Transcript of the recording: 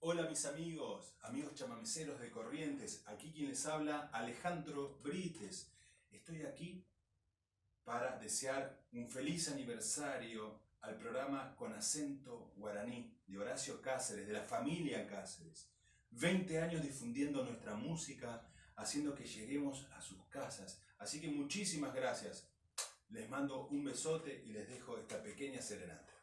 Hola mis amigos, amigos chamameceros de Corrientes, aquí quien les habla, Alejandro Brites. Estoy aquí para desear un feliz aniversario al programa Con acento guaraní de Horacio Cáceres, de la familia Cáceres. 20 años difundiendo nuestra música, haciendo que lleguemos a sus casas. Así que muchísimas gracias. Les mando un besote y les dejo esta pequeña serenata.